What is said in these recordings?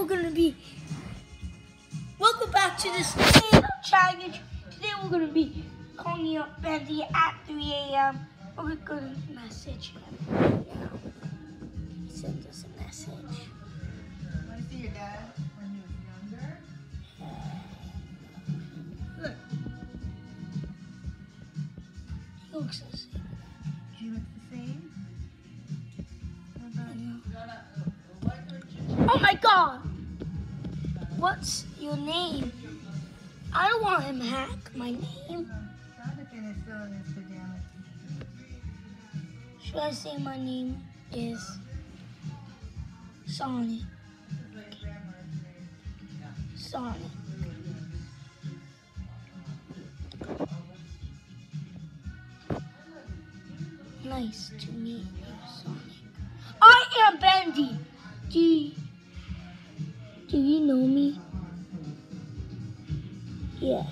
we're gonna be. Welcome back to the stand up challenge. Today we're gonna be calling up Bendy at 3 a.m. We're gonna message him. Yeah. He sent us a message. Want to see your dad when he was younger? Look, He looks the same. do you look the same? What about you? Oh my god! What's your name? I don't want him to hack my name. Should I say my name is Sonic? Sonic. Nice to meet you, Sonic. I am Bendy. Do do you know me? Yes.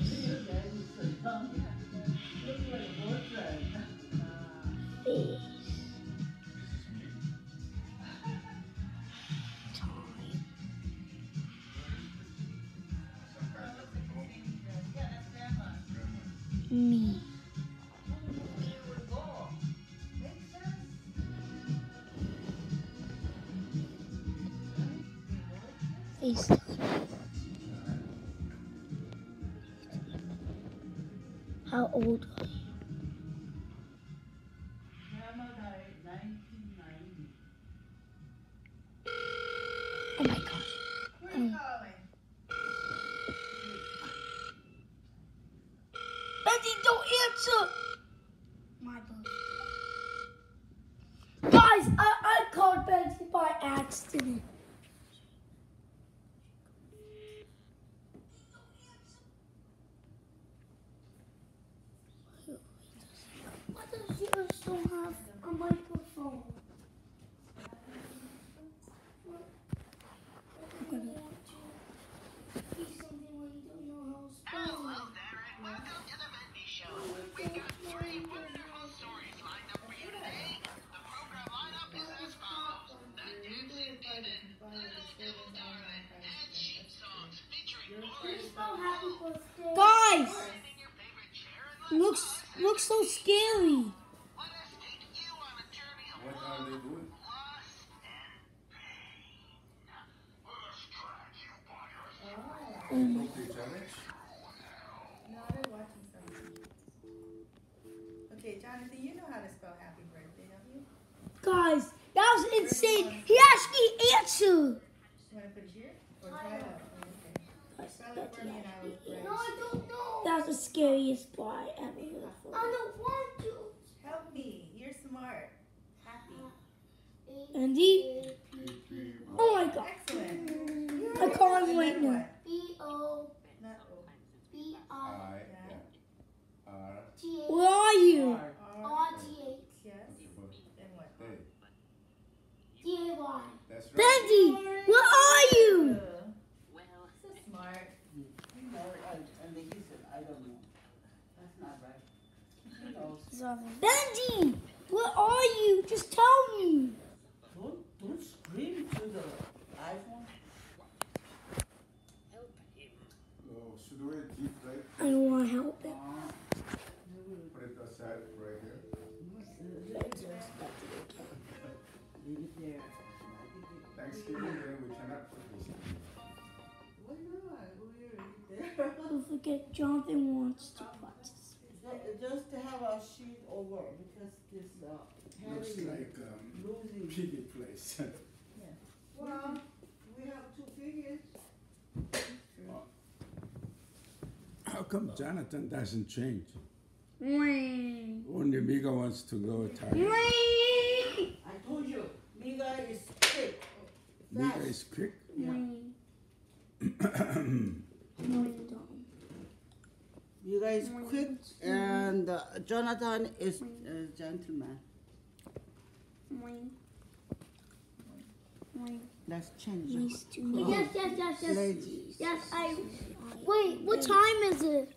Face. Time. Me. FaceTime. How old are you? Oh my gosh. Who are you calling? Betty, don't answer! My. Guys, I, I called Betty by accident. Why does yours don't have a microphone? I'm gonna be something where you don't know how to spell it. Hello there, and welcome to the Bendy Show. We've got three wonderful stories lined up for you today. The program lineup is as follows: The Dancing Demon, Let Us Go Darling, and Sheep Songs featuring Boris Guys, looks looks so scary. let us take you on a journey of What are they doing? loss and pain. Let us drag you by your Oh my Okay, challenge? No, they're watching something. Okay, Jonathan, you know how to spell happy birthday, don't you? Guys, that was insane. He actually answered. You want to put it here? Or try it out? Okay. Spell it for me and I will write. I don't know. That was the scariest I ever heard. I don't want to. Help me. You're smart. Happy. Andy? Oh my god. Excellent. I call him right now. what? B O Not O. B R I, Yeah. yeah. R, T A Where are you? R. T H Yes. D A Y. that's right. Bendy, where are you? Uh, So smart. You know, and, and then he said, I don't know. That's not right. He knows. Bendy, where are you? Just tell me. Don't, don't scream to the iPhone. Help him. Oh, should we deep right? I don't want to help him. Put it aside right here. Leave it there. Thanksgiving, then we cannot put this. Why not? We're there. Don't forget, Jonathan wants to practice. Ju- Just a sheet over because this, uh, Looks like, um, losing. piggy place. Well, we have two figures. How come Jonathan doesn't change? Wing. Only Mika wants to go Target. Wing. I told you, Miga is quick. Mika Fast. is quick. Yeah. Wing. No, you guys quick and uh, Jonathan is a gentleman. Wing. Wing. Let's change. Nice to meet you. Yes, yes, yes, yes. Ladies. Yes, I. Wait, what time is it?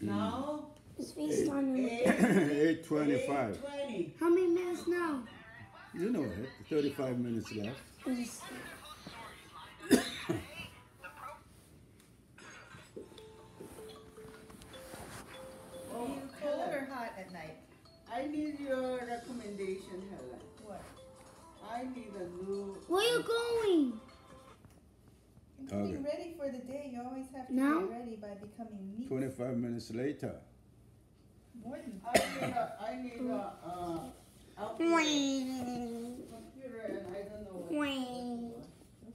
Now, It's FaceTime. Eight twenty-five. Twenty. How many minutes now? You know it. Thirty-five minutes left. at night? I need your recommendation, Helen. What? I need a new. Where you going? Getting Okay. ready for the day, you always have to Now? get ready by becoming meat. 25 minutes later. More than I need a, I need a, uh, computer and I don't know what.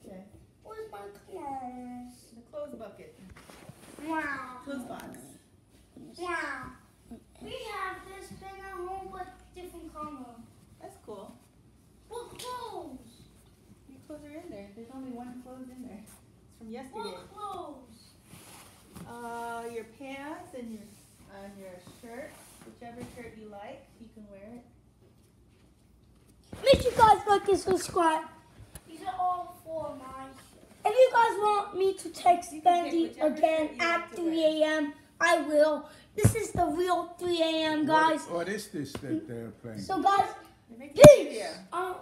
Okay. Where's my clothes? The clothes bucket, Wow. clothes box. Wow. We have this thing at home, but different color. That's cool. What clothes? Your clothes are in there. There's only one clothes in there. It's from yesterday. What clothes? Uh, your pants and your and your shirt, whichever shirt you like, you can wear it. Make sure you guys like and subscribe. These are all for my If you guys want me to text You Bendy again shirt you like at 3 a.m., I will. This is the real 3 a.m., guys. What, what is this that they're playing? So, guys, You're making a peace. video. I